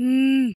Mm.